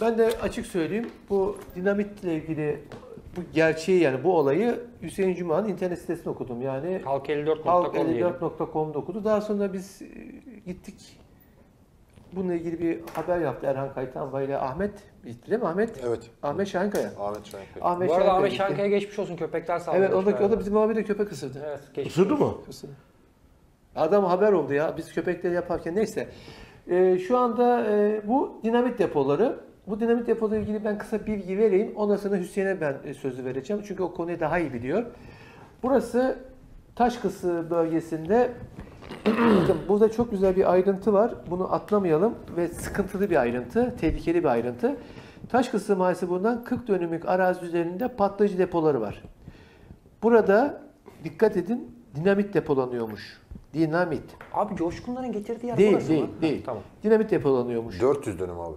Ben de açık söyleyeyim bu dinamitle ilgili bu gerçeği yani bu olayı Hüseyin Cuma'nın internet sitesinde okudum. Yani Halk54.com diyelim. halk54.com'da okudu. Daha sonra biz e, gittik. Bununla ilgili bir haber yaptı Erhan Kaytanbay ile Ahmet. Gitti değil mi Ahmet? Evet. Ahmet Şahinkaya. Ahmet Şahinkaya. Ahmet Bu arada Şahinkaya Ahmet. Şankaya geçmiş olsun köpekler saldırdı. Evet oradaki, o da bizim abi de köpek ısırdı. Evet, geçmiş Isırdı mı? Isırdı. Adam haber oldu ya biz köpekleri yaparken neyse. Ee, şu anda e, bu dinamit depoları. Bu dinamit depolarıyla ilgili ben kısa bilgi vereyim. Ondan sonra Hüseyin'e ben e, sözü vereceğim. Çünkü o konuyu daha iyi biliyor. Burası Taşkısı bölgesinde Bakın burada çok güzel bir ayrıntı var. Bunu atlamayalım ve sıkıntılı bir ayrıntı, tehlikeli bir ayrıntı. Taşkısı Mahallesi bundan 40 dönümlük arazi üzerinde patlayıcı depoları var. Burada dikkat edin dinamit depolanıyormuş. Dinamit. Abi Coşkunların getirdiği yer Değil, burası değil, mı? değil. Tamam. Dinamit depolanıyormuş. 400 dönüm abi.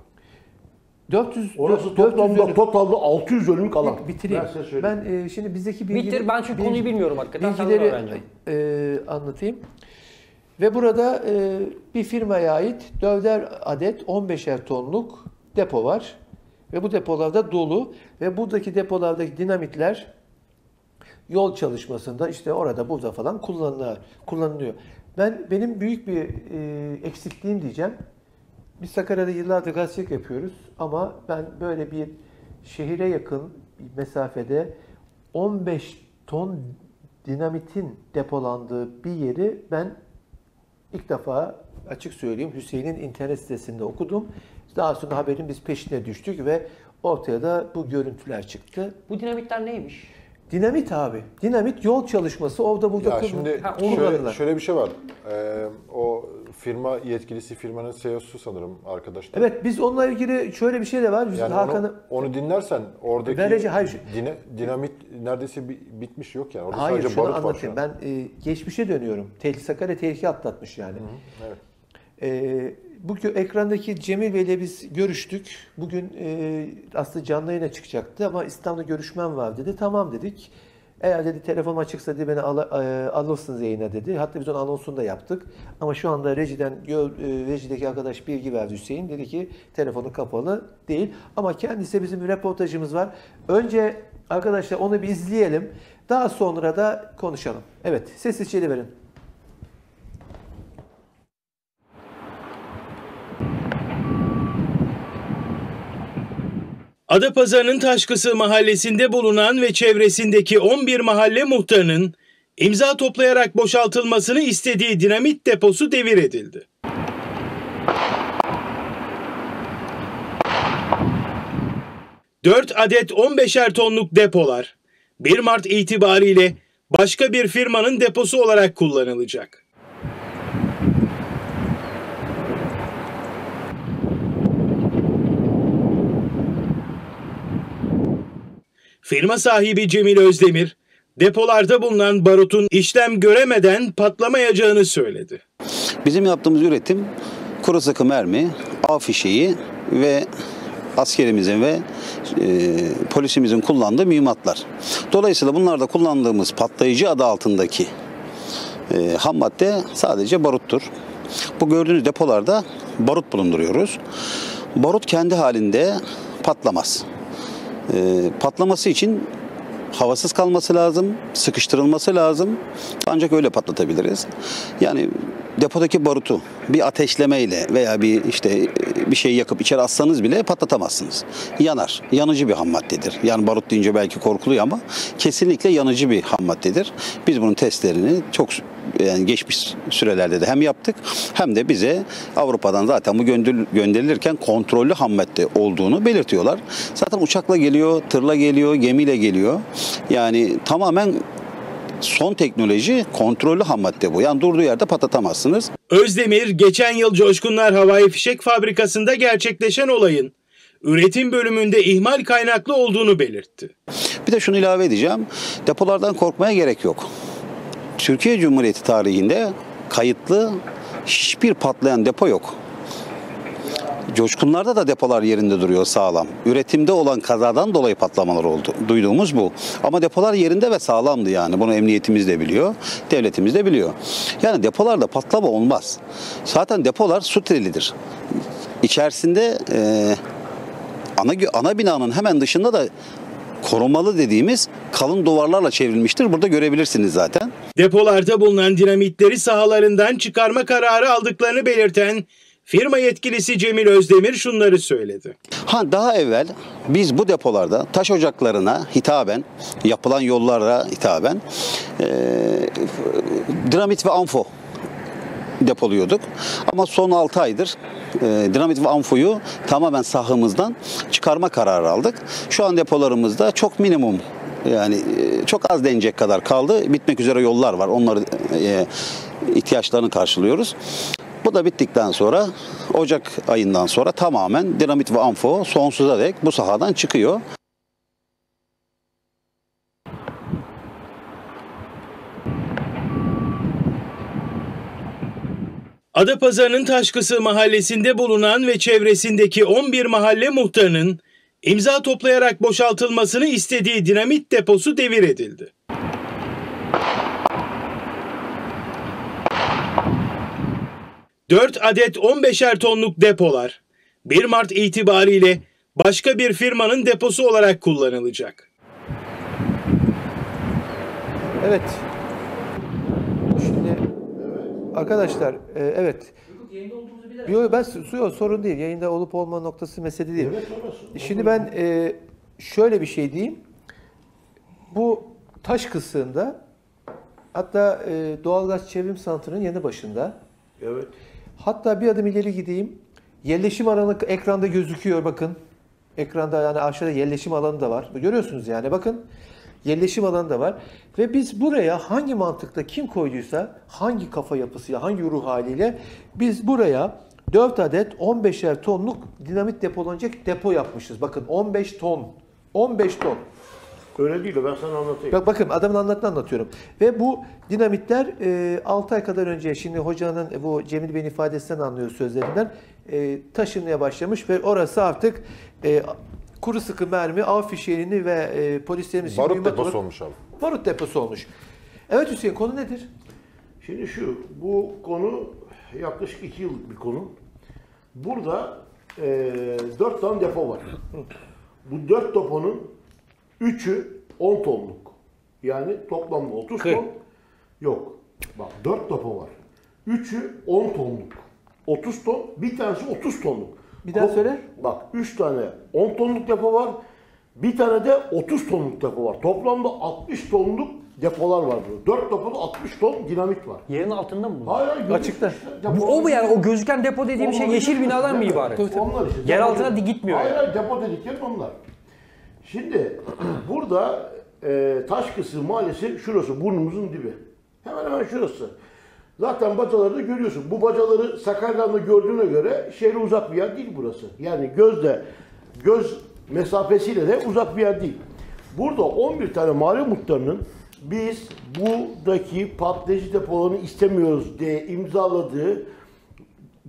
400 Orası 400 toplamda dönüm. totalde 600 dönümlük alan. bitireyim. Ben size söyleyeyim. Ben e, şimdi bizdeki bilgi, Bitir, ben çünkü konuyu bilmiyorum hakikaten, Bilgileri e, anlatayım. Ve burada e, bir firmaya ait 4'er adet 15'er tonluk depo var. Ve bu depolarda dolu. Ve buradaki depolardaki dinamitler yol çalışmasında işte orada burada falan kullanılıyor. kullanılıyor. Ben benim büyük bir e, eksikliğim diyeceğim. Biz Sakarya'da yıllardır gazetecilik yapıyoruz ama ben böyle bir şehire yakın bir mesafede 15 ton dinamitin depolandığı bir yeri ben ilk defa açık söyleyeyim Hüseyin'in internet sitesinde okudum. Daha sonra haberin biz peşine düştük ve ortaya da bu görüntüler çıktı. Bu dinamitler neymiş? Dinamit abi. Dinamit yol çalışması orada burada Ya şimdi Ha, şöyle, şöyle bir şey var. Ee, o firma yetkilisi firmanın CEO'su sanırım arkadaşlar. Evet biz onunla ilgili şöyle bir şey de var. Biz Yani Hakan'ı onu, onu dinlersen oradaki Verece- hayır. dina- dinamit neredeyse bi- bitmiş yok yani. Orada Hayır sadece şunu barut var şu anlatayım. an. Ben e, geçmişe dönüyorum. Tehlike Sakarya tehlike atlatmış yani. Evet. E, bu gö- ekrandaki Cemil Bey'le biz görüştük. Bugün e, aslında canlı yayına çıkacaktı ama İstanbul'da görüşmem var dedi. Tamam dedik. Eğer dedi telefon açıksa dedi beni al, e, alırsınız yayına dedi. Hatta biz onun anonsunu da yaptık. Ama şu anda rejiden gör, e, rejideki arkadaş bilgi verdi Hüseyin. Dedi ki telefonu kapalı değil. Ama kendisi bizim bir reportajımız var. Önce arkadaşlar onu bir izleyelim. Daha sonra da konuşalım. Evet ses içeri verin. Adapazarı'nın Taşkısı mahallesinde bulunan ve çevresindeki 11 mahalle muhtarının imza toplayarak boşaltılmasını istediği dinamit deposu devir edildi. Dört adet 15'er tonluk depolar 1 Mart itibariyle başka bir firmanın deposu olarak kullanılacak. Firma sahibi Cemil Özdemir, depolarda bulunan barutun işlem göremeden patlamayacağını söyledi. Bizim yaptığımız üretim kuru sıkı mermi, av fişeği ve askerimizin ve e, polisimizin kullandığı mühimmatlar. Dolayısıyla bunlarda kullandığımız patlayıcı adı altındaki e, ham madde sadece baruttur. Bu gördüğünüz depolarda barut bulunduruyoruz. Barut kendi halinde patlamaz. E, patlaması için havasız kalması lazım, sıkıştırılması lazım. Ancak öyle patlatabiliriz. Yani depodaki barutu bir ateşlemeyle veya bir işte bir şey yakıp içeri atsanız bile patlatamazsınız. Yanar. Yanıcı bir ham maddedir. Yani barut deyince belki korkuluyor ama kesinlikle yanıcı bir ham maddedir. Biz bunun testlerini çok yani geçmiş sürelerde de hem yaptık hem de bize Avrupa'dan zaten bu gönder- gönderilirken kontrollü ham madde olduğunu belirtiyorlar. Zaten uçakla geliyor, tırla geliyor, gemiyle geliyor. Yani tamamen son teknoloji kontrollü ham madde bu. Yani durduğu yerde patlatamazsınız. Özdemir geçen yıl Coşkunlar Havai Fişek Fabrikası'nda gerçekleşen olayın üretim bölümünde ihmal kaynaklı olduğunu belirtti. Bir de şunu ilave edeceğim. Depolardan korkmaya gerek yok. Türkiye Cumhuriyeti tarihinde kayıtlı hiçbir patlayan depo yok. Coşkunlarda da depolar yerinde duruyor sağlam. Üretimde olan kazadan dolayı patlamalar oldu. Duyduğumuz bu. Ama depolar yerinde ve sağlamdı yani. Bunu emniyetimiz de biliyor, devletimiz de biliyor. Yani depolarda patlama olmaz. Zaten depolar su trilidir. İçerisinde e, ana ana binanın hemen dışında da korumalı dediğimiz kalın duvarlarla çevrilmiştir. Burada görebilirsiniz zaten. Depolarda bulunan dinamitleri sahalarından çıkarma kararı aldıklarını belirten firma yetkilisi Cemil Özdemir şunları söyledi. Ha daha evvel biz bu depolarda taş ocaklarına hitaben yapılan yollara hitaben eee, dinamit ve amfo depoluyorduk. Ama son 6 aydır eee, dinamit ve amfoyu tamamen sahamızdan çıkarma kararı aldık. Şu an depolarımızda çok minimum yani eee, çok az denecek kadar kaldı. Bitmek üzere yollar var. Onları eee, ihtiyaçlarını karşılıyoruz. Bu da bittikten sonra Ocak ayından sonra tamamen dinamit ve amfo sonsuza dek bu sahadan çıkıyor. Adapazarı'nın Taşkısı mahallesinde bulunan ve çevresindeki 11 mahalle muhtarının imza toplayarak boşaltılmasını istediği dinamit deposu devir edildi. Dört adet 15'er tonluk depolar 1 Mart itibariyle başka bir firmanın deposu olarak kullanılacak. Evet. Şimdi arkadaşlar e, evet. Yok ben su yok, sorun değil. Yayında olup olma noktası mesele değil. Şimdi ben e, şöyle bir şey diyeyim. Bu taş kısığında hatta e, doğalgaz çevrim santrının yanı başında. Evet. Hatta bir adım ileri gideyim. Yerleşim alanı ekranda gözüküyor bakın. Ekranda yani aşağıda yerleşim alanı da var. Görüyorsunuz yani bakın. Yerleşim alanı da var. Ve biz buraya hangi mantıkta kim koyduysa, hangi kafa yapısıyla, hangi ruh haliyle biz buraya 4 adet 15'er tonluk dinamit depolanacak depo yapmışız. Bakın 15 ton. 15 ton. Öyle değil de ben sana anlatayım. Bak bakın adamın anlattığını anlatıyorum. Ve bu dinamitler 6 ay kadar önce şimdi hocanın e, bu Cemil Bey'in ifadesinden anlıyoruz sözlerinden e, taşınmaya başlamış ve orası artık e, kuru sıkı mermi, av fişeğini ve e, polislerimiz için Barut mühimmat deposu olarak- olmuş abi. Barut deposu olmuş. Evet Hüseyin konu nedir? Şimdi şu, bu konu yaklaşık iki yıllık bir konu. Burada eee dört tane depo var. Bu dört deponun üçü 10 tonluk. Yani toplamda 30 Kırk. ton. Yok. Bak dört depo var. Üçü 10 tonluk. 30 ton. Bir tanesi 30 tonluk. Bir daha söyle. Bak 3 tane 10 tonluk depo var. Bir tane de 30 tonluk depo var. Toplamda 60 tonluk depolar var burada. 4 depoda 60 ton dinamit var. Yerin altında mı bunlar? Hayır hayır. Açıkta. depo- Bu, o mu yani o gözüken depo dediğim şey Onlar yeşil işte- binadan mı Evet, ibaret? Onlar işte. Yer altına gitmiyor Hayır yani. hayır depo dedikleri onlar. Şimdi burada e, Taşkısı Mahallesi şurası burnumuzun dibi. Hemen hemen şurası. Zaten bacaları da görüyorsun. Bu bacaları Sakarya'da gördüğüne göre şehre uzak bir yer değil burası. Yani gözle göz mesafesiyle de uzak bir yer değil. Burada 11 tane mahalle muhtarının biz buradaki patlayıcı depolarını istemiyoruz diye imzaladığı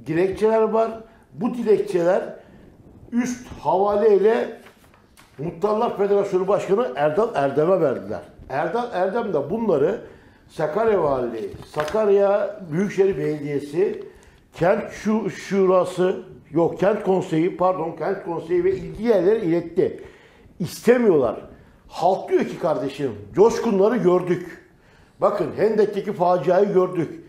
dilekçeler var. Bu dilekçeler üst havaleyle Muhtarlar Federasyonu Başkanı Erdal Erdem'e verdiler. Erdal Erdem de bunları Sakarya Valiliği, Sakarya Büyükşehir Belediyesi, Kent Şu Şurası, yok Kent Konseyi, pardon Kent Konseyi ve ilgili yerlere iletti. İstemiyorlar. Halk diyor ki kardeşim, coşkunları gördük. Bakın Hendek'teki faciayı gördük.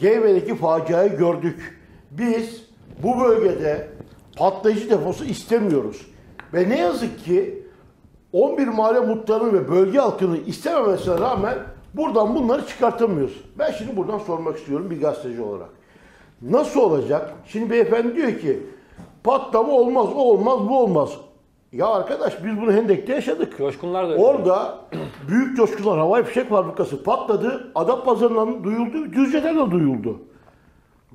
Geyve'deki faciayı gördük. Biz bu bölgede patlayıcı deposu istemiyoruz. Ve ne yazık ki 11 mahalle muhtarının ve bölge halkının istememesine rağmen buradan bunları çıkartamıyoruz. Ben şimdi buradan sormak istiyorum bir gazeteci olarak. Nasıl olacak? Şimdi beyefendi diyor ki patlama olmaz, o olmaz, bu olmaz. Ya arkadaş biz bunu Hendek'te yaşadık. Coşkunlar da öyle. Orada büyük coşkular havai fişek fabrikası patladı. Adapazarı'ndan duyuldu, Düzce'den de duyuldu.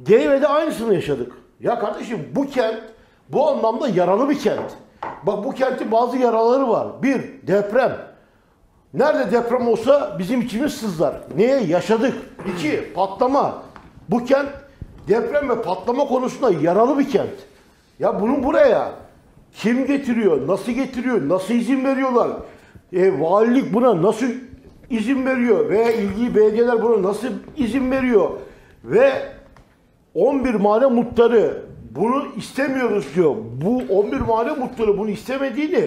Geyve'de aynısını yaşadık. Ya kardeşim bu kent bu anlamda yaralı bir kent. Bak bu kentin bazı yaraları var. Bir, deprem. Nerede deprem olsa bizim içimiz sızlar. Neye? Yaşadık. İki, patlama. Bu kent deprem ve patlama konusunda yaralı bir kent. Ya bunu buraya kim getiriyor? Nasıl getiriyor? Nasıl izin veriyorlar? E, valilik buna nasıl izin veriyor? Veya ilgili belediyeler buna nasıl izin veriyor? Ve 11 mahalle muhtarı bunu istemiyoruz diyor. Bu 11 mahalle muhtarı bunu istemediğini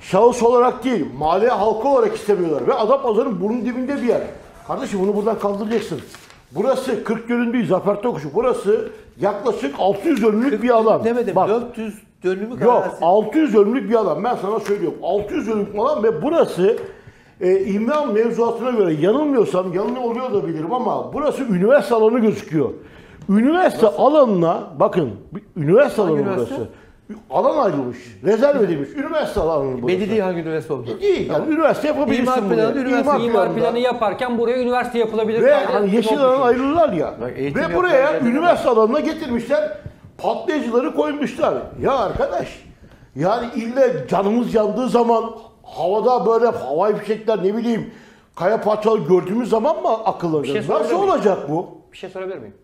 şahıs olarak değil, mahalle halkı olarak istemiyorlar. Ve adam pazarın bunun dibinde bir yer. Kardeşim bunu buradan kaldıracaksın. Burası 40 dönüm değil Zafer Tokuşu. Burası yaklaşık 600 dönümlük bir alan. Demedim. Bak, 400 dönümü kadar. Yok 600 dönümlük bir alan ben sana söylüyorum. 600 dönümlük alan ve burası e, imam mevzuatına göre yanılmıyorsam yanılıyor oluyor da bilirim ama burası üniversite alanı gözüküyor. Üniversite alanına bakın üniversite alanı üniversite? burası. Alan ayrılmış, rezerv edilmiş. Üniversite alanı burası. Belli değil hangi üniversite olduğu. Değil yani üniversite yapabilirsin İmar buraya. planı, üniversite. İmar planında. planı yaparken buraya üniversite yapılabilir. Ve hani yeşil alan ayrılırlar ya. Bak, eğitim Ve buraya geldiğinde üniversite alanına getirmişler. Patlayıcıları koymuşlar. Ya arkadaş yani ille canımız yandığı zaman havada böyle havai fişekler ne bileyim kaya parçaları gördüğümüz zaman mı akıllanacağız? şey Nasıl olacak bu? Bir şey sorabilir miyim?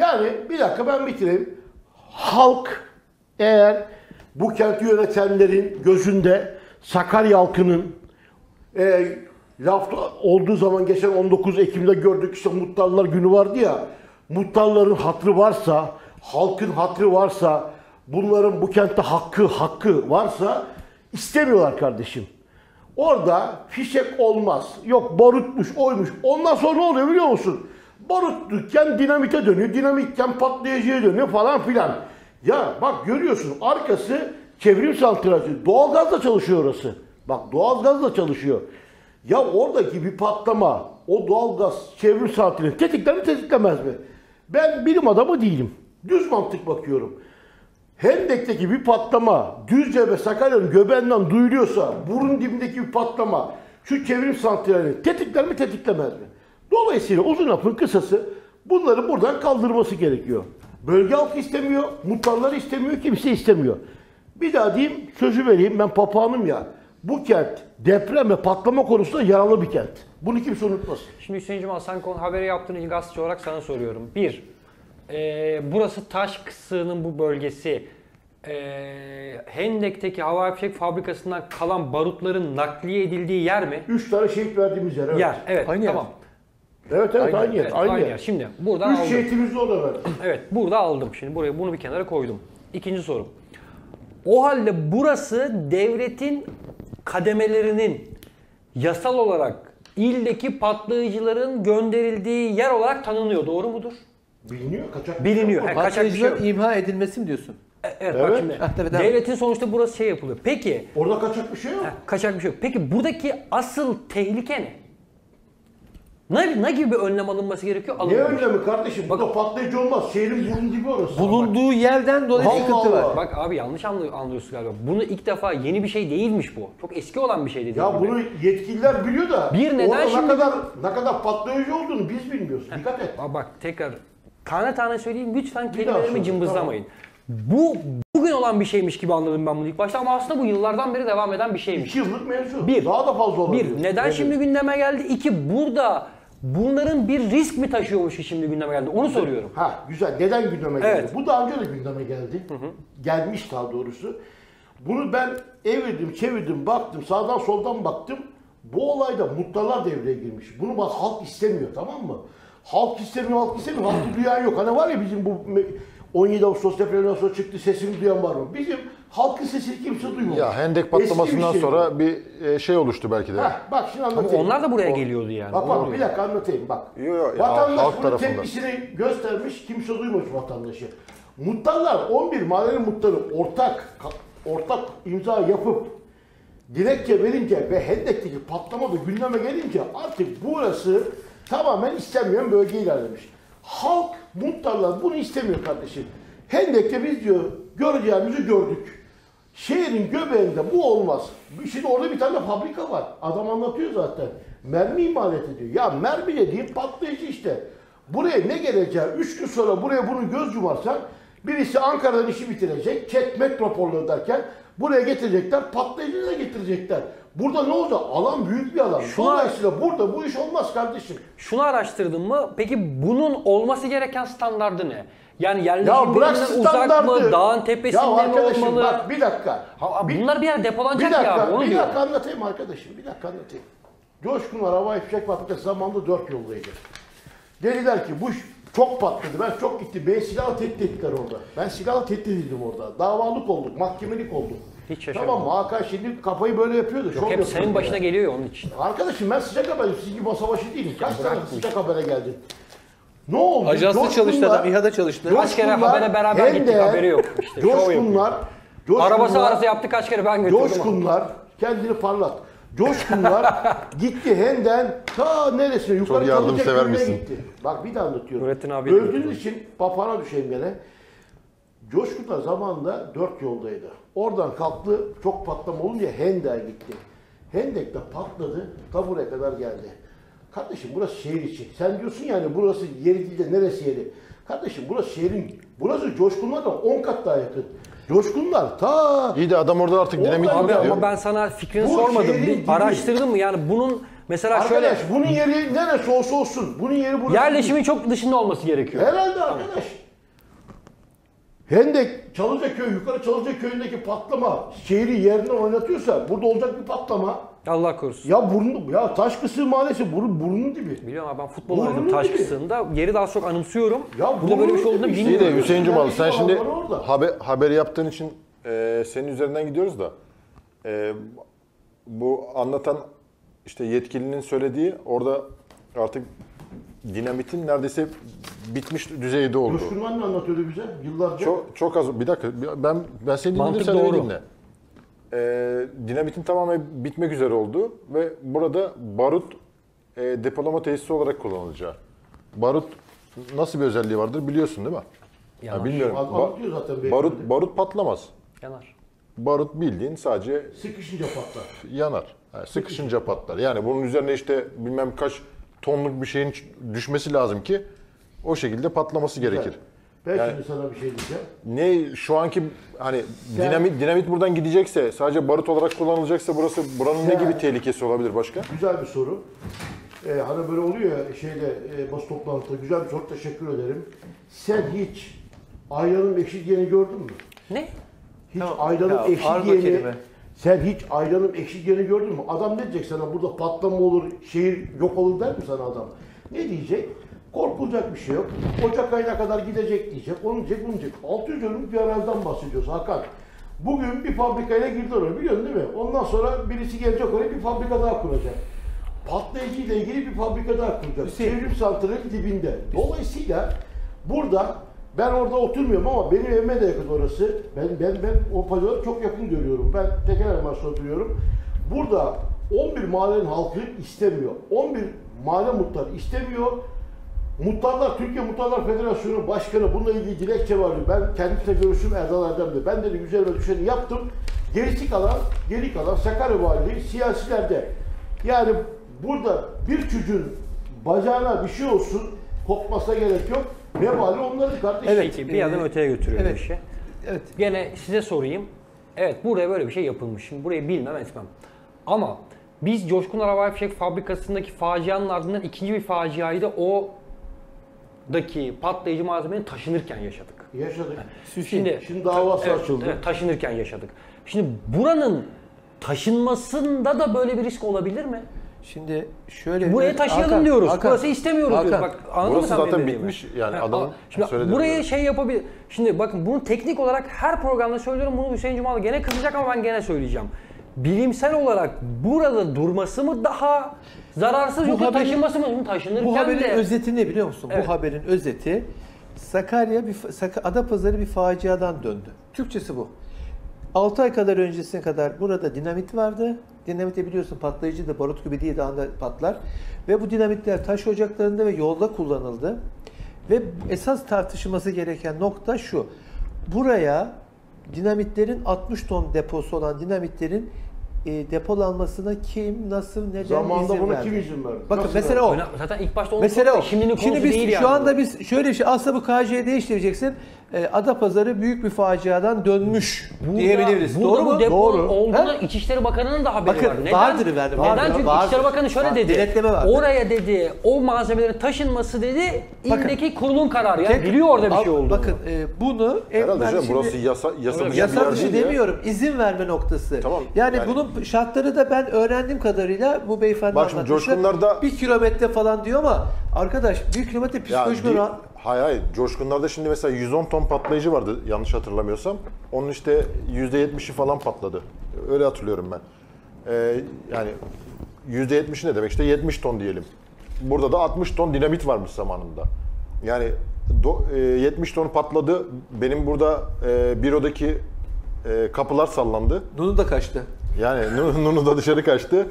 Yani bir dakika ben bitireyim. Halk eğer bu kenti yönetenlerin gözünde Sakarya halkının e, lafta olduğu zaman geçen 19 Ekim'de gördük işte muhtarlar günü vardı ya. Muhtarların hatrı varsa, halkın hatrı varsa, bunların bu kentte hakkı hakkı varsa istemiyorlar kardeşim. Orada fişek olmaz. Yok barutmuş, oymuş. Ondan sonra ne oluyor biliyor musun? Barutluyken dinamite dönüyor, dinamikken patlayıcıya dönüyor falan filan. Ya bak görüyorsun arkası çevrim santrali. Doğalgazla çalışıyor orası. Bak doğalgazla çalışıyor. Ya oradaki bir patlama o doğalgaz çevrim santralini tetikler mi tetiklemez mi? Ben bilim adamı değilim. Düz mantık bakıyorum. Hendek'teki bir patlama Düzce ve Sakarya'nın göbeğinden duyuluyorsa burun dibindeki bir patlama şu çevrim santralini tetikler mi tetiklemez mi? Dolayısıyla uzun lafın kısası bunları buradan kaldırması gerekiyor. Bölge halkı istemiyor, muhtarlar istemiyor, kimse istemiyor. Bir daha diyeyim, sözü vereyim ben papağanım ya. Bu kent deprem ve patlama konusunda yaralı bir kent. Bunu kimse unutmasın. Şimdi Hüseyin Cuma sen konu haberi yaptığın ilk gazeteci olarak sana soruyorum. Bir, e, burası taş kısığının bu bölgesi. E, Hendek'teki havai fişek fabrikasından kalan barutların nakliye edildiği yer mi? Üç tane şehit verdiğimiz yer. Evet, Yer, evet Aynı yer. Evet, evet, aynı, yer. Evet, Aynı, yer. Şimdi buradan Üç aldım. şehitimizi orada verdik. Evet burada aldım. Şimdi buraya bunu bir kenara koydum. İkinci soru. O halde burası devletin kademelerinin yasal olarak ildeki patlayıcıların gönderildiği yer olarak tanınıyor. Doğru mudur? Biliniyor kaçak. Biliniyor. He, kaçak bir şey yok. İmha edilmesi mi diyorsun? E- Evet, bak Evet. şimdi. Ah, tabii, tabii. devletin sonuçta burası şey yapılıyor. Peki Orada kaçak bir şey yok. kaçak bir şey yok. Peki buradaki asıl tehlike ne? Ne, ne gibi bir önlem alınması gerekiyor? Ne Alınmamış. önlemi kardeşim? Burada patlayıcı olmaz. Şehrin burun gibi orası. Bulunduğu yerden dolayı Allah sıkıntı var. Allah. Bak abi yanlış anlıyor, anlıyorsun galiba. Bunu ilk defa yeni bir şey değilmiş bu. Çok eski olan bir şey dedi. Ya bunu yetkililer biliyor da Bir neden orada şimdi- ne kadar ne kadar patlayıcı olduğunu biz bilmiyoruz. Dikkat et. Bak, bak tekrar tane tane söyleyeyim lütfen daha kelimelerimi söyle, cımbızlamayın. Bu bugün olan bir şeymiş gibi anladım ben bunu ilk başta ama aslında bu yıllardan beri devam eden bir şeymiş. İki yıllık mevzu. Bir. Daha da fazla olabilir. Bir, neden Evet. şimdi gündeme geldi? İki, burada bunların bir risk mi taşıyormuş ki şimdi gündeme geldi? Onu soruyorum. Ha güzel. Neden gündeme geldi? Evet. Bu daha önce de gündeme geldi. Gelmiş daha doğrusu. Bunu ben evirdim, çevirdim, baktım, sağdan soldan baktım. Bu olayda muhtarlar devreye girmiş. Bunu bak halk istemiyor tamam mı? Halk istemiyor, halk istemiyor. Halkı duyan yok. Hani var ya bizim bu me- 17 Ağustos depreminden sonra çıktı sesini duyan var mı? Bizim halkın sesini kimse duymuyor. Ya Hendek patlamasından şey bu. sonra bir e, şey oluştu belki de. Heh, bak şimdi Ama anlatayım. onlar da buraya O- geliyordu yani. Bak bak bir dakika anlatayım bak. Yo, yo, Vatandaş halk bunun tarafından. tepkisini göstermiş, kimse duymamış vatandaşı. Muhtarlar 11 mahallenin muhtarı ortak ortak imza yapıp dilekçe verince ve Hendek'teki patlama da gündeme gelince artık burası tamamen istenmeyen bölge ilerlemiş. Halk, muhtarlar bunu istemiyor kardeşim. Hendek'te biz diyor göreceğimizi gördük. Şehrin göbeğinde bu olmaz. Şimdi orada bir tane fabrika var. Adam anlatıyor zaten. Mermi imalat ediyor. Ya mermi dediğin patlayıcı işte. Buraya ne geleceği, üç gün sonra buraya bunu göz yumarsan birisi Ankara'dan işi bitirecek, ket metropolü derken buraya getirecekler, patlayıcı da getirecekler. Burada ne olacak? Alan büyük bir alan. Şu an- Dolayısıyla burada bu iş olmaz kardeşim. Şunu araştırdın mı? Peki bunun olması gereken standardı ne? Yani Ya yerleşim bırak birbirinden uzak mı? Dağın tepesinde ya mi olmalı? bak bir dakika. Ha, Bir- bunlar bir yer Bir depolanacak dakika, ya onu bir diyorum. dakika anlatayım arkadaşım. Bir dakika anlatayım. Coşkun Havai Fişek Fabrikası zamanında dört yoldaydı. Dediler ki bu Çok patladı. Ben çok gitti. Ben silahla tehdit ettiler orada. Ben silahla tehdit edildim orada. Davalık olduk, mahkemelik olduk. Hiç şaşırmadım. Tamam? Hakan şimdi kafayı böyle yapıyordu. Yok hep senin başına ya. geliyor ya onun için. Arkadaşım ben sıcak haberim. Sizin gibi masa başı değilim. Kaç tane sıcak habere geldin? Ne oldu? Ajanslı çalıştı adam, İHA'da çalıştı. Kaç kere habere beraber gittik, Hendek, haberi yok. İşte. Coşkunlar, Coşkunlar, Arabası arası yaptı kaç kere ben götürdüm. Coşkunlar, kendini parlat. Coşkunlar gitti Henden ta neresine yukarı yardımsever Kalacaköy'üne misin? gitti. Bak bir daha anlatıyorum. Nurettin de Öldüğünüz için papağana düşeyim gene. Coşkunlar zamanında dört yoldaydı. Oradan kalktı çok patlama olunca Hendek'e gitti. Hendek'te patladı ta buraya kadar geldi. Kardeşim burası şehir içi. Sen diyorsun yani burası yeri değil de neresi yeri? Kardeşim burası şehrin, burası Coşkunlar'dan 10 kat daha yakın. Coşkunlar ta İyi de adam orada artık dinamit Abi ama ben sana fikrini Bu sormadım. şehrin Bir araştırdın mı? Yani bunun mesela Arkadaş şöyle bunun yeri neresi olsa olsun. Bunun yeri burası. yerleşimin çok dışında olması gerekiyor. Herhalde arkadaş. Hendek, Çalıcaköy, yukarı Çalıcaköy'ündeki patlama şehri yerinden oynatıyorsa burada olacak bir patlama. Allah korusun. Ya burnu, ya Taşkısı Mahallesi burun, burnun dibi. Biliyorum abi ben futbol Burnunun oynadım taş dibi. kısığında. Yeri daha çok anımsıyorum. Ya Burada böyle bir şey burnunun olduğunu. İyi de bilmiyorum. Hüseyin Cumalı sen Yani şimdi var orada. haber, haberi yaptığın için e, senin üzerinden gidiyoruz da e, bu anlatan işte yetkilinin söylediği orada artık dinamitin neredeyse bitmiş düzeyde olduğu. Coşkunlar ne anlatıyordu bize yıllarca? Çok çok az bir dakika ben ben seni dinledim Mantık sen doğru. dinle. Ee, dinamitin tamamen bitmek üzere olduğu ve burada barut e, depolama tesisi olarak kullanılacağı. Barut nasıl bir özelliği vardır biliyorsun değil mi? Yanar. Ya bilmiyorum. Ba- anlatıyor zaten beyefendi. barut barut patlamaz. Yanar. Barut bildiğin sadece Sıkışınca patlar. yanar. Yani sıkışınca patlar. Yani bunun üzerine işte bilmem kaç tonluk bir şeyin düşmesi lazım ki o şekilde patlaması gerekir. Ben Yani- şimdi sana bir şey diyeceğim. Ne şu anki hani dinamit dinamit buradan gidecekse sadece barut olarak kullanılacaksa burası buranın ne gibi tehlikesi olabilir başka? Güzel bir soru. Ee, hani böyle oluyor ya şeyde e, basın toplantıda güzel bir soru teşekkür ederim. Sen hiç ayranın ekşiyeni gördün mü? Ne? Hiç Tamam. ayranın Ya, argo kelime. sen hiç ayranın ekşiyeni gördün mü? Adam ne diyecek sana burada patlama olur, şehir yok olur der mi sana adam? Ne diyecek? Korkulacak bir şey yok. Ocak ayına kadar gidecek diyecek. Onu diyecek, bunu diyecek. 600 dönüm bir araziden bahsediyoruz Hakan. Bugün bir fabrikayla girdiler oraya biliyorsun değil mi? Ondan sonra birisi gelecek oraya bir fabrika daha kuracak. Patlayıcı ile ilgili bir fabrika daha kuracak. Hüseyin. Çevrim santralin dibinde. Dolayısıyla burada ben orada oturmuyorum ama benim evime de yakın orası. Ben ben ben o pacaları çok yakın görüyorum. Ben Tekeler Maç'ta oturuyorum. Burada 11 mahallenin halkı istemiyor. 11 mahalle muhtarı istemiyor. Muhtarlar, Türkiye Muhtarlar Federasyonu Başkanı bununla ilgili dilekçe vardı. Ben kendisiyle görüştüm Erdal Erdem'le. Ben dedi üzerime düşeni yaptım. Gerisi kalan, geri kalan Sakarya Valiliği siyasilerde. Yani burada bir çocuğun bacağına bir şey olsun, kopmasına gerek yok. Vebali onların kardeşim. Evet. Peki bir adım Ee, öteye götürüyor evet. işi. Evet. Gene size sorayım. Evet buraya böyle bir şey yapılmış. Şimdi burayı bilmem etmem. Ama biz Coşkun Havai Fişek Fabrikası'ndaki facianın ardından ikinci bir faciayı da o daki patlayıcı malzemenin taşınırken yaşadık. Yaşadık. Şimdi, Şimdi davası evet, açıldı. evet, taşınırken yaşadık. Şimdi buranın taşınmasında da böyle bir risk olabilir mi? Şimdi şöyle Buraya taşıyalım Hakan, diyoruz. Hakan, Burası istemiyoruz Hakan, diyoruz. Bak anladın Burası mı sen zaten bitmiş. Yani Ha, adamın Şimdi buraya göre. şey yapabilir. Şimdi bakın bunu teknik olarak her programda söylüyorum. Bunu Hüseyin Cumalı gene kızacak ama ben gene söyleyeceğim. Bilimsel olarak burada durması mı daha zararsız Bu yoksa haberin- taşınması mı? Taşınırken Bu haberin de... özeti ne biliyor musun? Evet. Bu haberin özeti Sakarya bir Sak- Adapazarı bir faciadan döndü. Türkçesi bu. 6 ay kadar öncesine kadar burada dinamit vardı. Dinamit de biliyorsun patlayıcı da barut gibi değil de anda patlar. Ve bu dinamitler taş ocaklarında ve yolda kullanıldı. Ve esas tartışılması gereken nokta şu. Buraya dinamitlerin 60 ton deposu olan dinamitlerin e, depolanmasına kim, nasıl, neden Zamanında izin buna verdi? kim izin verdi? Bakın Nasıl mesela verdi? o. Zaten ilk başta onu Mesela o. sorduk. Şimdinin konusu Şimdi biz değil şu yani. anda biz şöyle bir şey aslında bu KJ'yi değiştireceksin. E, Adapazarı büyük bir faciadan dönmüş Burada- diyebiliriz. Burada Doğru mu? depo Doğru. olduğuna Ha? İçişleri Bakanı'nın da haberi Bakın, var. Neden? vardır efendim, Neden? vardır, Çünkü vardır. İçişleri Bakanı şöyle Var, dedi. denetleme vardır. Oraya dedi o malzemelerin taşınması dedi Bakın. ildeki kurulun kararı. Yani Tek- biliyor orada bir şey olduğunu. Bakın e, bunu Herhalde canım şimdi- burası yasa, yasa dışı Yasa dışı değil ya. demiyorum. izin verme noktası. Tamam, Yani, yani- bunun şartları da ben öğrendiğim kadarıyla bu beyefendi Bak şimdi anlatmıştı. Coşkunlar'da- bir kilometre falan diyor ama arkadaş bir kilometre Ya psikolojime di- rahat- Hayır hayır. Coşkunlar'da şimdi mesela 110 ton patlayıcı vardı yanlış hatırlamıyorsam. Onun işte %70'i falan patladı. Öyle hatırlıyorum ben. Ee, yani %70'i ne demek? İşte 70 ton diyelim. Burada da 60 ton dinamit varmış zamanında. Yani do- e, 70 ton patladı. Benim burada e, bürodaki e, kapılar sallandı. Nunu da kaçtı. Yani Nu- Nunu da dışarı kaçtı.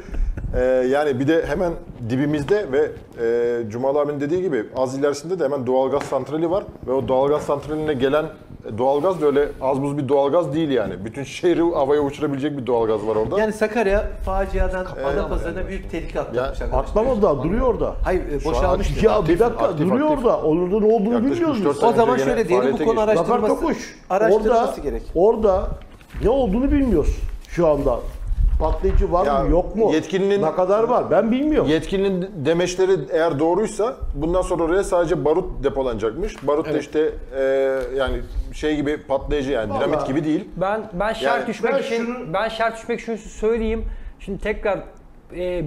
Ee, yani bir de hemen dibimizde ve e, Cumalı abinin dediği gibi az ilerisinde de hemen doğalgaz santrali var. Ve o doğalgaz santraline gelen e, doğalgaz da öyle az buz bir doğalgaz değil yani. Bütün şehri havaya uçurabilecek bir doğalgaz var orada. Yani Sakarya faciadan ana pazarına büyük tehlike atlatmış arkadaşlar. Atlamadı da duruyor orada. Hayır e, Şu boşalmış. Ya Aktif, bir dakika aktif, duruyor aktif. orada. Orada ne olduğunu bilmiyoruz 3-4 biz. sene O zaman şöyle diyelim bu konu Tokuş. araştırılması orada, gerek. Orada ne olduğunu bilmiyoruz şu anda. Patlayıcı var Ya, mı yok mu? yetkilinin- ne kadar var ben bilmiyorum. Yetkilinin demeçleri eğer doğruysa bundan sonra oraya sadece barut depolanacakmış. Barut da işte e, yani şey gibi patlayıcı yani dinamit Vallahi- gibi değil. Ben ben şart Yani düşmek ben için şunu- ben şart düşmek için şunu söyleyeyim. Şimdi tekrar e,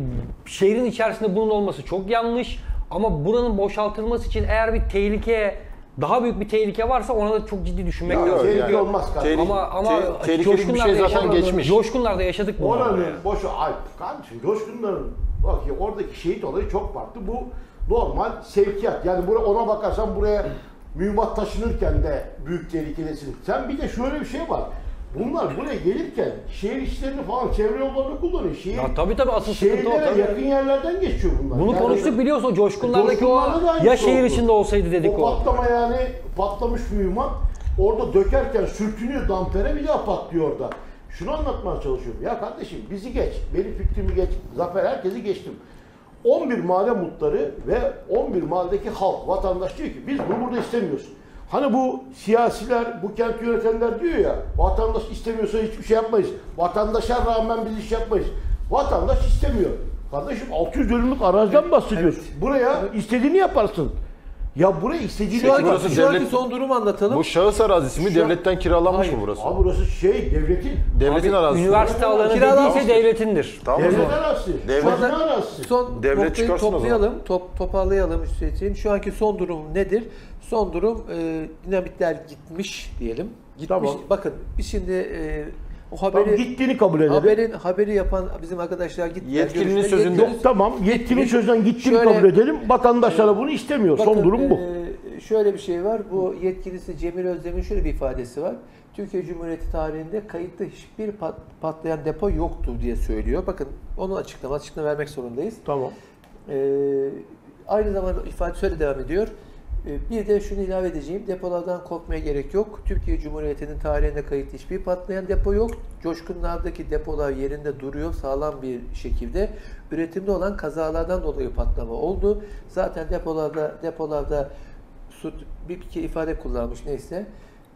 şehrin içerisinde bunun olması çok yanlış ama buranın boşaltılması için eğer bir tehlike daha büyük bir tehlike varsa ona da çok ciddi düşünmek Ya, lazım. tehlike olmaz kardeşim. Ama ama te- tehlikeli bir coşkunlarda şey zaten yaşadık- geçmiş. Coşkunlarda yaşadık bunu. Oranın boşu ay kardeşim coşkunların bak ya oradaki şehit olayı çok farklı. Bu normal sevkiyat. Yani bura, ona bakarsan buraya mühimmat taşınırken de büyük tehlikedesin. Sen bir de şöyle bir şey var. Bunlar buraya gelirken şehir işlerini falan çevre yollarını kullanıyor. Şehir, Ya tabii tabii asıl sıkıntı o tabii. yakın yerlerden geçiyor bunlar. Bunu Yani- konuştuk biliyorsun coşkunlardaki o ya şehir oldu. içinde olsaydı dedik o. o. patlama yani patlamış mühimmat orada dökerken sürtünüyor dampere bir daha patlıyor orada. Şunu anlatmaya çalışıyorum. Ya kardeşim bizi geç. Benim fikrimi geç. Zafer herkesi geçtim. 11 mahalle muhtarı ve 11 mahalledeki halk, vatandaş diyor ki biz bunu burada istemiyoruz. Hani bu siyasiler, bu kent yönetenler diyor ya vatandaş istemiyorsa hiçbir şey yapmayız. Vatandaşa rağmen biz iş yapmayız. Vatandaş istemiyor. Kardeşim 600 dönümlük araziden bahsediyorsun. Buraya istediğini yaparsın. Ya buraya istediğini Şu anki, burası şu anki devlet- son durumu anlatalım. Bu şahıs arazisi mi? Şu Devletten kiralanmış Hayır. mı burası? Abi burası şey devletin. Devletin Abi, arazisi. Üniversite alanı dediyse devletindir. Tamam mı? Devlet arazisi. Devlet- Hazine arazisi. Son Devlet noktayı çıkarsın o zaman. toplayalım, top, toparlayalım Hüseyin'ciğim. Şu anki son durum nedir? Son durum e, dinamitler gitmiş diyelim. Gitmiş. Tamam. Bakın biz şimdi e, o Tamam, haberi gittiğini kabul edelim. haberin haberi yapan bizim arkadaşlar gittiler. Yetkilinin sözünde- Yok tamam yetkinin sözden gittiğini Şöyle- kabul edelim. Vatandaşlara bunu istemiyor. Son Bakın, durum bu. e, şöyle bir şey var. Bu yetkilisi Cemil Özlem'in şöyle bir ifadesi var. Türkiye Cumhuriyeti tarihinde kayıtlı hiçbir pat- patlayan depo yoktu diye söylüyor. Bakın onu açıklama, açıklama vermek zorundayız. Tamam. Ee, aynı zamanda ifade şöyle devam ediyor. Ee, bir de şunu ilave edeceğim. Depolardan korkmaya gerek yok. Türkiye Cumhuriyeti'nin tarihinde kayıtlı hiçbir patlayan depo yok. Coşkunlardaki depolar yerinde duruyor sağlam bir şekilde. Üretimde olan kazalardan dolayı patlama oldu. Zaten depolarda depolarda su bir iki ifade kullanmış neyse.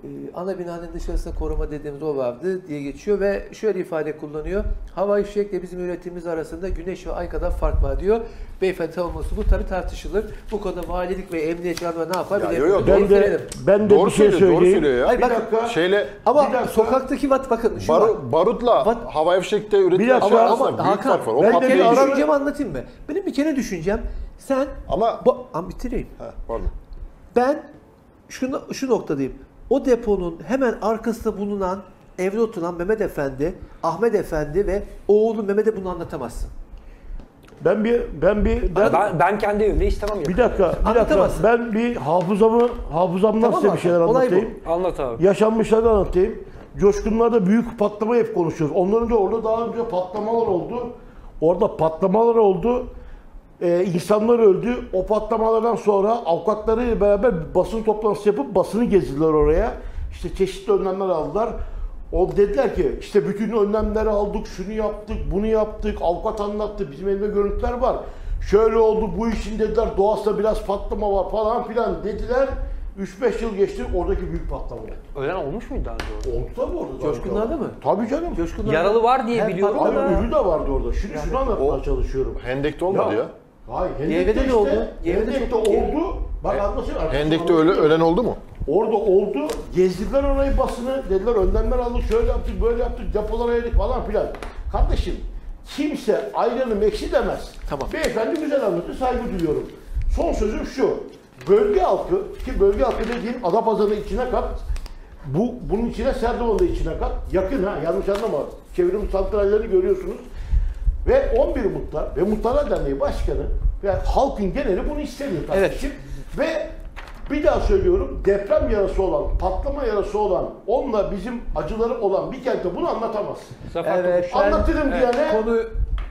Ee, ana binanın dışarısında koruma dediğimiz o vardı diye geçiyor ve şöyle ifade kullanıyor. Hava fişekle bizim üretimimiz arasında güneş ve ay kadar fark var diyor. Beyefendi savunması bu tabi tartışılır. Bu konuda valilik ve emniyet jandarma ne yapar? Ya, Bir de yo, yo, bunu Ben de ben de Doğru bir şey söylüyor, doğru söyleyeyim. söylüyor ya. Hayır, Bir bakın, dakika. Şeyle Ama Bir dakika. sokaktaki vat bakın şu baru, barutla Vat- havai fişekte üretilen şey Ama, arasında ama büyük Hakan fark var. O ben de bir düşüncemi anlatayım mı? Benim bir kere düşüncem sen Ama bu, ama bitireyim. Heh, pardon. Ben şu, şu noktadayım. O deponun hemen arkasında bulunan evde oturan Mehmet Efendi, Ahmet Efendi ve oğlu Mehmet'e bunu anlatamazsın. Ben bir ben bir ben, Ben, ben kendi evimde istemem ya. bir dakika bir dakika ben bir hafızamı hafızamdan Tamam size bir şeyler olay bu. anlatayım. Anlat abi. Yaşanmışları anlatayım. Coşkunlarda büyük patlama hep konuşuyoruz. Onların da orada daha önce patlamalar oldu. Orada patlamalar oldu. Ee, insanlar öldü. O patlamalardan sonra avukatlarıyla beraber basın toplantısı yapıp basını gezdiler oraya. İşte çeşitli önlemler aldılar. O dediler ki işte bütün önlemleri aldık, şunu yaptık, bunu yaptık, avukat anlattı, bizim elimde görüntüler var. Şöyle oldu, bu işin dediler doğasında biraz patlama var falan filan dediler. 3-5 yıl geçti, oradaki büyük patlama oldu. Ölen olmuş muydu daha önce? Oldu tabii orada. Coşkunlarda mı? Tabii canım. Coşkunlarda Yaralı var diye biliyorum ama- ölü de vardı orada. Şimdi şunu anlatmaya çalışıyorum. Hendek'te olmadı ya. Hayır, Hendek'te ne işte, oldu? Hendek'te çok- oldu. Bak anlatayım. Hendek'te öyle, ölen oldu mu? Orada oldu. Gezdirdiler orayı basını. Dediler önlemler aldık. Şöyle yaptık, böyle yaptık. Depolara yedik falan filan. Kardeşim kimse ayranı meksi demez. Tamam. Beyefendi güzel anlattı. Saygı duyuyorum. Son sözüm şu. bölge halkı ki bölge halkı dediğim Adapazarı'nı içine kat. Bu bunun içine Serdivan'ı içine kat. Yakın ha yanlış anlama. Çevrim santrallerini görüyorsunuz. Ve 11 Muhtar ve Muhtarlar Derneği Başkanı ve halkın geneli bunu istemiyor kardeşim. Ve bir daha söylüyorum deprem yarası olan, patlama yarası olan, onunla bizim acıları olan bir kentte bunu anlatamaz. Evet. Anlatırım diyene Konu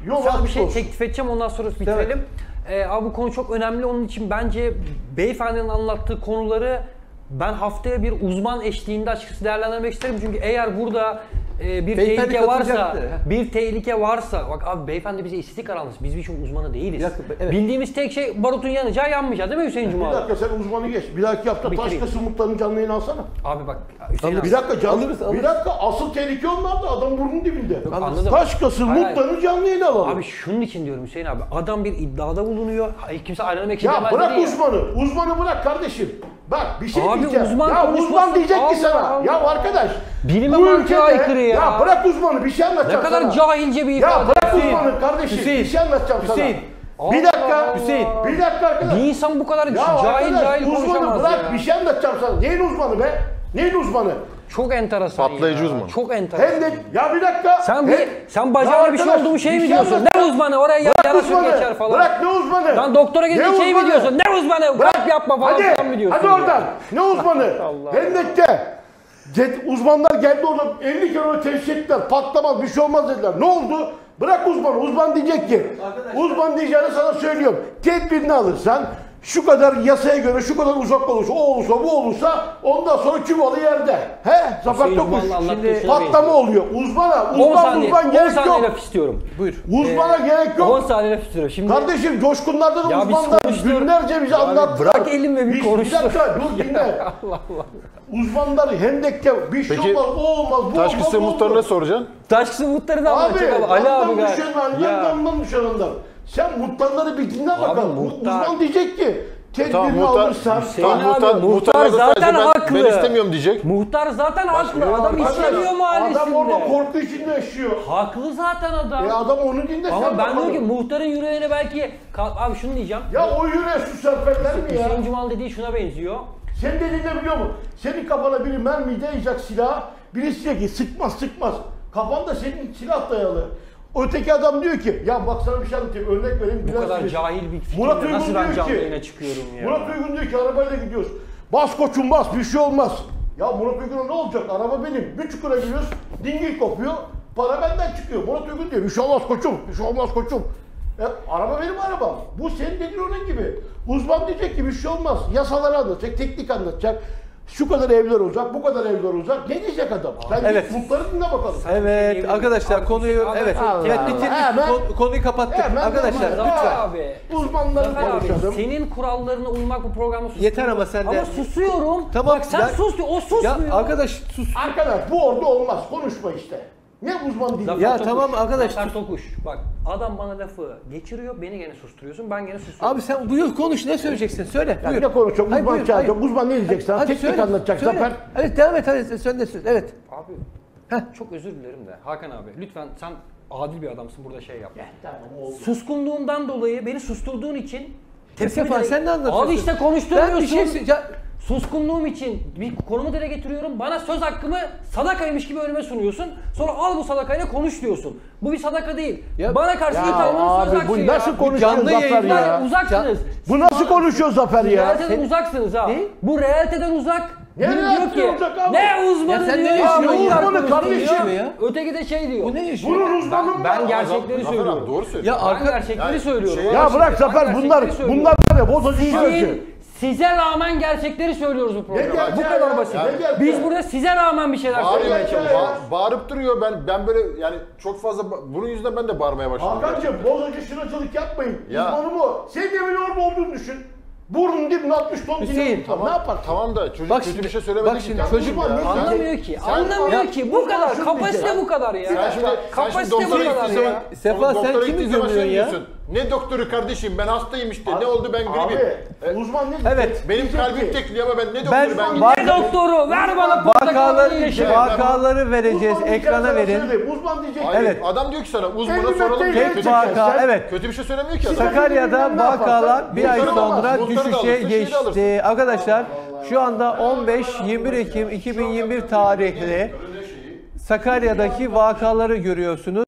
yol Sana bir şey olsun. teklif edeceğim ondan sonra bitirelim. Ee, abi bu konu çok önemli onun için bence beyefendinin anlattığı konuları ben haftaya bir uzman eşliğinde açıkçası değerlendirmek isterim. Çünkü eğer burada e, bir Beyefendi tehlike varsa, katılacaktı. bir tehlike varsa, bak abi beyefendi bize istatistik aranması, biz bir işin uzmanı değiliz. Yok, evet. Bildiğimiz tek şey barutun yanacağı yanmayacağı değil mi Hüseyin Bir Cuma? abi? dakika sen uzmanı geç. Bir dahaki hafta Bitireyim. Taşkası Mutlar'ın canlı yayını alsana. Abi bak Hüseyin abi. Bir dakika canlı, Alırız, alırız. bir dakika asıl tehlike onlarda adam burnun dibinde. anladım. Taşkası Hayır, hayır. Canlı yayını alalım. Abi şunun için diyorum Hüseyin abi. Adam bir iddiada bulunuyor. Hayır, kimse ayrılmak için ya demez bırak dedi ya. uzmanı. Uzmanı bırak kardeşim. Bak bir şey Abi diyeceğim. uzman ya uzman diyecek Allah ki sana. Allah. Ya arkadaş. Bilime bu mantığa aykırı ya. Ya bırak uzmanı bir şey Ne anlatacağım kadar sana. cahilce bir Ya ifade. bırak Hüseyin, uzmanı kardeşim. Hüseyin, bir şey anlatacağım Hüseyin. sana. Bir dakika. Allah. Hüseyin. Bir dakika arkadaş. Bir insan bu kadar Ya cahil arkadaş, cahil uzmanı konuşamaz bırak ya. bir şey anlatacağım sana. Neyin uzmanı be? Neyin uzmanı? Çok enteresan Patlayıcı ya. uzman. Çok enteresan. Hem de ya bir dakika. Sen bir sen bacağına bir şey oldu mu şey mi diyorsun? Ne uzmanı? Oraya ya- yara uzmanı. geçer falan. Bırak ne uzmanı? Lan doktora Ne şey mi uzmanı? diyorsun? Ne uzmanı? Bırak yapma falan Hadi, filan mı diyorsun? hadi oradan. Ne uzmanı? Hendek'te. Get- uzmanlar geldi orada 50 kere onu teşhis ettiler. Patlamaz bir şey olmaz dediler. Ne oldu? Bırak uzmanı. Uzman diyecek ki. Uzman diyeceğini sana söylüyorum. Tedbirini alırsan şu kadar yasaya göre şu kadar uzak olursa o olursa bu olursa ondan sonra çuvalı yerde. He? Zafer Tokuş. Şimdi Patlama oluyor. Uzmana. 10 Uzman saniye, uzman 10 gerek saniye yok. laf istiyorum. buyur. Uzmana gerek yok. 10 saniye laf istiyorum. Şimdi Kardeşim coşkunlarda da Ya biz uzmanlar konuştuk. günlerce bize anlattılar. bırak elimi bir konuştur. Bir dakika dur dinle. Allah Allah. Uzmanlar hendekte bir şey Peki, olmaz, o olmaz, bu Taşkısı olmaz, bu muhtarına olmaz. soracaksın. Taşkısı muhtarı da Abi, anlatacak abi. Ali abi damdan gayet. düşen halinden Ya. damdan düşen ondan. Sen muhtarları bir dinle bakalım. Muhtar- Uzman diyecek ki tedbirini Tamam muhtar, alırsan. Tamam, abi, muhtar, muhtar muhtarına da zaten ben, haklı. Ben istemiyorum diyecek. Muhtar zaten haklı. Ya Adam arkadaş, istemiyor mahallesinde. Adam orada korku içinde yaşıyor. Haklı zaten adam. E adam onu dinle Ama sen ben diyorum ki muhtarın yüreğine belki... Abi şunu diyeceğim. Ya o yüreğe su serperler mi ya? Hüseyin Cumal dediği şuna benziyor. Sen dediğinde biliyor musun? Senin kafana biri mermi dayayacak silah, birisi diyecek ki sıkmaz sıkmaz. Kafanda senin silah dayalı. Öteki adam diyor ki, ya bak sana bir şey anlatayım, örnek vereyim. Bu kadar bir- cahil bir fikirle Murat Uygun nasıl ben diyor canlı yayına çıkıyorum ya? Murat Uygun diyor ki arabayla gidiyoruz. Bas koçum bas, bir şey olmaz. Ya Murat Uygun'a ne olacak? Araba benim. Bir çukura giriyoruz, dingil kopuyor. Para benden çıkıyor. Murat Uygun diyor, bir şey olmaz koçum, bir şey olmaz koçum. E, araba benim arabam. Bu senin dediğin onun gibi. Uzman diyecek ki bir şey olmaz. Yasaları anlatacak, teknik anlatacak. Şu kadar evler olacak, bu kadar evler olacak. Ne diyecek adam? Sen Evet. mutları dinle bakalım. Evet arkadaşlar konuyu Abi, evet Allah evet bitirdik Hemen- Kon- konuyu kapattık Hemen arkadaşlar devam. lütfen. Abi. Uzmanları abi konuşalım. senin kurallarına uymak bu programda susuyorum. Yeter ama sen de- Ama susuyorum. Tamam, Bak sen ben- sus diyor, o Ya susmuyor. arkadaş sus. Arkadaş bu orada olmaz. Konuşma işte. Ne uzman değil. Zafer Ya Tokuş, tamam arkadaş, Zafer. Tokuş. Bak adam bana lafı geçiriyor, beni gene susturuyorsun, ben gene susuyorum. Abi sen buyur konuş ne söyleyeceksin söyle Ya buyur. ne konuşacak? Hayır, Uzman buyur, çağıracak. hayır. Uzman ne diyecek sana? Hadi Teknik söyle, anlatacak söyle. Zafer. Evet devam et hadi sen de söyle. Evet. Abi Heh. çok özür dilerim de Hakan abi lütfen sen adil bir adamsın burada şey yap. Tamam oldu. Suskunluğumdan dolayı beni susturduğun için Sefa, dile- sen ne anlatıyorsun? Abi işte Ben konuşturmuyorsun. bir şey ya, Suskunluğum için bir konumu dile getiriyorum. Bana söz hakkımı sadakaymış gibi önüme sunuyorsun. Sonra al bu sadakayla konuş diyorsun. Bu bir sadaka değil. Ya- Bana karşı Ya ithamın söz hakkı bu ya. nasıl konuşuyor canlı Zafer ya? Uzaksınız. Bu nasıl konuşuyor Zafer ya? Realiteden uzaksınız ha. Ne? Bu realiteden uzak. Ne diyor ki ne uzmanı Ya sen diyor. ne konuşuyor Kardeşim diyor. ya. Öteki de şey diyor. bu ne yaşıyor? Bunun uzmanı mı? Ben gerçekleri söylüyorum. doğru söylüyor. Ya Ben arka gerçekleri söylüyorum. şey- Ya bırak Ben Zafer bunlar bunlar var ya bozacı şıracı. Size rağmen gerçekleri söylüyoruz bu programda. gerçeği Bu kadar ya? basit. Ne gerçeği? Biz burada size rağmen bir şeyler Bağırıyor, söylemeye çalışıyoruz. ba- bağırıp duruyor. Ben ben böyle yani çok fazla ba- bunun yüzünden ben de bağırmaya başladım. Hakan'cığım bozacı şıracılık yapmayın. Ya. Uzmanı o. Senin evin orada olduğunu düşün. Burnun dibine 60 ton Hüseyin, dinamit var. Ne yapar? Tamam da çocuk Bak kötü şimdi- bir şey söylemedi bak ki. şimdi Ya çocuk- uzman ya. Anlamıyor ki. Sen- anlamıyor Ya- ki. Bu kadar. Kapasite bu kadar ya. Sen şimdi, sen şimdi Kapasite bu doktora kadar gittiğin ya. zaman, Sefa, sen kimi gömüyorsun ya? Ne doktoru kardeşim ben hastayım işte. ne oldu ben gribim. Abi E, uzman ne Evet. diyecek? benim kalbim tekliyor ama ben ne doktoru Ben ben, var- Ne doktoru? Ver bana portakalını Vakaları, yeşil. vakaları vereceğiz, uzman ekrana verin. söyleyeyim. Uzman diyecek. Hayır, Evet. adam diyor ki sana uzmana 50 soralım. Tek Kötü, vaka, evet. kötü bir şey söylemiyor ki. Sakarya'da vakalar bir ay sonra düşüşe geçti. Arkadaşlar şu anda 15-21 Ekim 2021 tarihli Sakarya'daki vakaları görüyorsunuz.